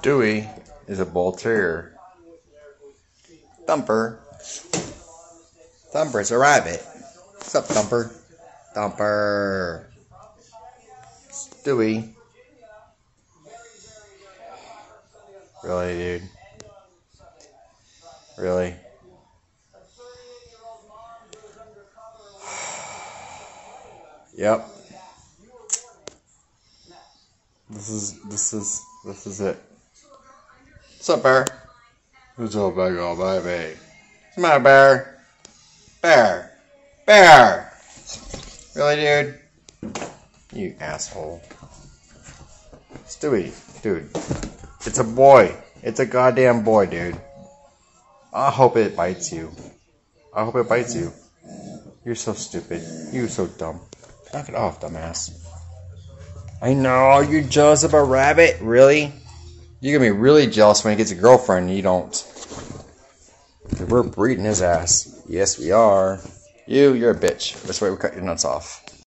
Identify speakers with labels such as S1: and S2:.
S1: Stewie is a bull terrier. Thumper. Thumper, it's a rabbit. What's up, Thumper? Thumper. Stewie. Really, dude? Really? Yep. This is this is this is it. What's up, bear? What's up, big old baby? What's the matter, bear? Bear, bear. Really, dude? You asshole. Stewie, dude. It's a boy. It's a goddamn boy, dude. I hope it bites you. I hope it bites you. You're so stupid. You're so dumb. Knock it off, dumbass. I know, you're jealous of a rabbit? Really? You're gonna be really jealous when he gets a girlfriend and you don't. We're breeding his ass. Yes, we are. You, you're a bitch. That's why we cut your nuts off.